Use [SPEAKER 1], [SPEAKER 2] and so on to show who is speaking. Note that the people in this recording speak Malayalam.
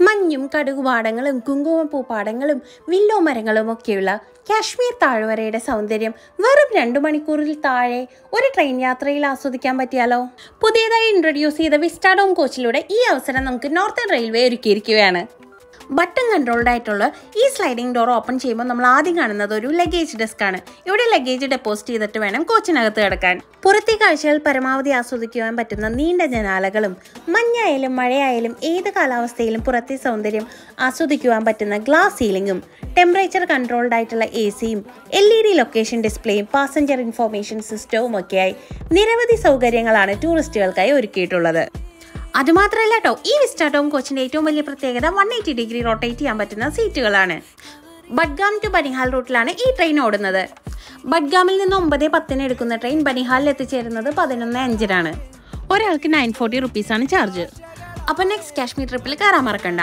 [SPEAKER 1] മഞ്ഞും കടുകുപാടങ്ങളും കുങ്കുമപ്പൂപ്പാടങ്ങളും വില്ലോ മരങ്ങളും ഒക്കെയുള്ള കാശ്മീർ താഴ്വരയുടെ സൗന്ദര്യം വെറും രണ്ടു മണിക്കൂറിൽ താഴെ ഒരു ട്രെയിൻ യാത്രയിൽ ആസ്വദിക്കാൻ പറ്റിയാലോ? പുതിയതായി ഇൻട്രൊഡ്യൂസ് ചെയ്ത വിസ്റ്റാഡോം കോച്ചിലൂടെ ഈ അവസരം നമുക്ക് നോർത്തേൺ റെയിൽവേ ഒരുക്കിയിരിക്കുകയാണ്. ബട്ടൺ കൺട്രോൾഡ് ആയിട്ടുള്ള ഈ സ്ലൈഡിംഗ് ഡോർ ഓപ്പൺ ചെയ്യുമ്പോൾ നമ്മൾ ആദ്യം കാണുന്നത് ഒരു ലഗേജ് ഡെസ്ക് ആണ്. ഇവിടെ ലഗേജ് ഡെപ്പോസിറ്റ് ചെയ്തിട്ട് വേണം കോച്ചിനകത്ത് കിടക്കാൻ. പുറത്തെ കാഴ്ചകൾ പരമാവധി ആസ്വദിക്കുവാൻ പറ്റുന്ന നീണ്ട ജനാലകളും മഞ്ഞായാലും മഴയായാലും ഏത് കാലാവസ്ഥയിലും പുറത്തെ സൗന്ദര്യം ആസ്വദിക്കുവാൻ പറ്റുന്ന ഗ്ലാസ് സീലിംഗും ടെമ്പറേച്ചർ കൺട്രോൾഡ് ആയിട്ടുള്ള എ സിയും എൽ ഇ ഡി ലൊക്കേഷൻ ഡിസ്പ്ലേയും പാസഞ്ചർ ഇൻഫോർമേഷൻ സിസ്റ്റവും ഒക്കെയായി നിരവധി സൗകര്യങ്ങളാണ് ടൂറിസ്റ്റുകൾക്കായി ഒരുക്കിയിട്ടുള്ളത്. അതുമാത്രമല്ല കേട്ടോ ഈ വിസ്റ്റാട്ടോം കോച്ചിന്റെ ഏറ്റവും വലിയ പ്രത്യേകത വൺ എയ്റ്റി ഡിഗ്രി റൊട്ടേറ്റ് ചെയ്യാൻ പറ്റുന്ന സീറ്റുകളാണ്. ബഡ്ഗാം ടു ബനിഹാൽ റൂട്ടിലാണ് ഈ ട്രെയിൻ ഓടുന്നത്. ബഡ്ഗാമിൽ നിന്ന് ഒമ്പത് പത്തിന് എടുക്കുന്ന ട്രെയിൻ ബനിഹാലിൽ എത്തിച്ചേരുന്നത് പതിനൊന്ന് അഞ്ചിനാണ്. ഒരാൾക്ക് നയൻ ഫോർട്ടി റുപ്പീസാണ് ചാർജ് അപ്പോൾ നെക്സ്റ്റ് കാശ്മീർ ട്രിപ്പിൽ കയറാൻ മറക്കണ്ട.